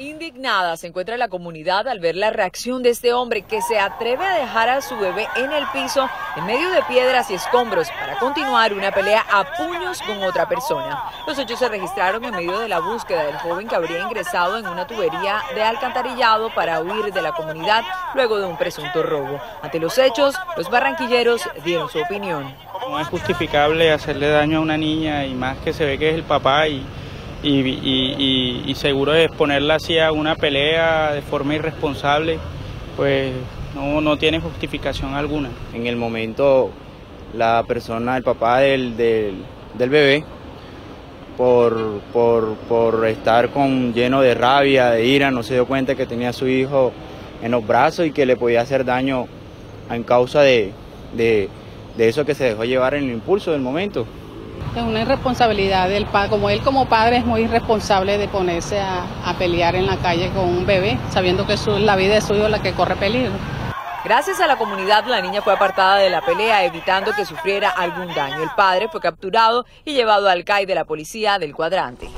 Indignada se encuentra la comunidad al ver la reacción de este hombre que se atreve a dejar a su bebé en el piso en medio de piedras y escombros para continuar una pelea a puños con otra persona. Los hechos se registraron en medio de la búsqueda del joven que habría ingresado en una tubería de alcantarillado para huir de la comunidad luego de un presunto robo. Ante los hechos, los barranquilleros dieron su opinión. No es justificable hacerle daño a una niña y más que se ve que es el papá y, y, seguro de exponerla así a una pelea de forma irresponsable, pues no, no tiene justificación alguna. En el momento la persona, el papá del, del, bebé, por, por, por, estar con, lleno de rabia, de ira, no se dio cuenta que tenía a su hijo en los brazos y que le podía hacer daño en causa de, de de eso que se dejó llevar en el impulso del momento. Es una irresponsabilidad del padre, como él como padre es muy irresponsable de ponerse a, pelear en la calle con un bebé, sabiendo que la vida es suyo la que corre peligro. Gracias a la comunidad, la niña fue apartada de la pelea, evitando que sufriera algún daño. El padre fue capturado y llevado al CAI de la policía del cuadrante.